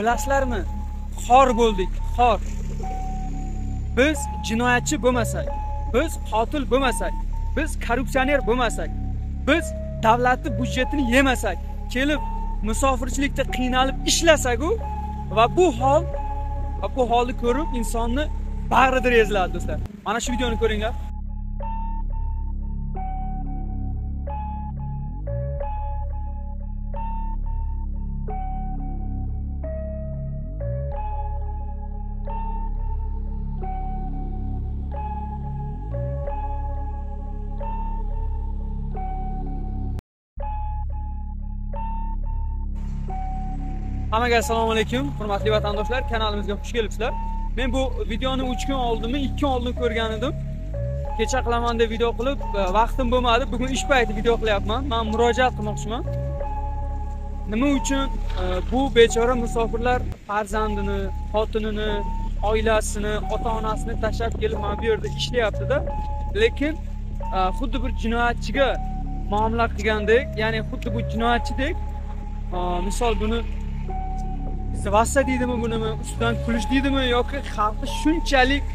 bilasizlarmi? Xor bo'ldik xor. Biz jinoyatchi bo'lmasak biz qotil bo'lmasak biz korrupsioner bo'lmasak biz davlatni byudjetini yemasak kelib musofirchilikda qiynalib ishlasaku va bu hol va bu holni ko'rib insonni bag'ridir eziladi do'stlar. Mana shu videoni ko'ringlar. Hammaga assalomu alaykum hurmatli vatandoshlar kanalimizga xush kelibsizlar. Men bu videoni uch kun oldinmi ikki kun oldin ko'rgan edim. Kecha qilaman deb video qilib e, vaqtim bo'lmadi bugun ish payti video qilyapman. Man murojaat qilmoqchiman. Nima uchun? E, bu bechora musofirlar farzandini xotinini oilasini ota onasini tashlab kelib mana bu yerda ishlayaptida lekin e, xuddi bir jinoyatchiga muomala qilgandek ya'ni xuddi bu jinoyatchidek misol buni svassa deydimi bunimi? Ustidan kulish deydimi yoki xalqni shunchalik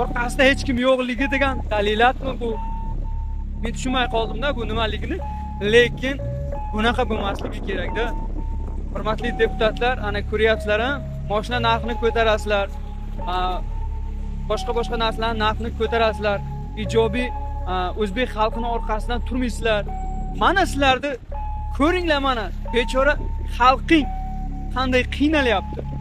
orqasida hech kim yo'qligi degan dalilatmi bu? Men tushunmay qoldimda bu nimaligini lekin bunaqa bo'lmasligi kerakda. Hurmatli deputatlar ana ko'ryapsizlar a moshina narxini ko'tarasizlar. Boshqa boshqa narsalarni narxini ko'tarasizlar. Ijobiy o'zbek xalqini orqasidan turmaysizlar. Mana sizlarni ko'ringlar mana bechora xalqing qanday qiynalyapti?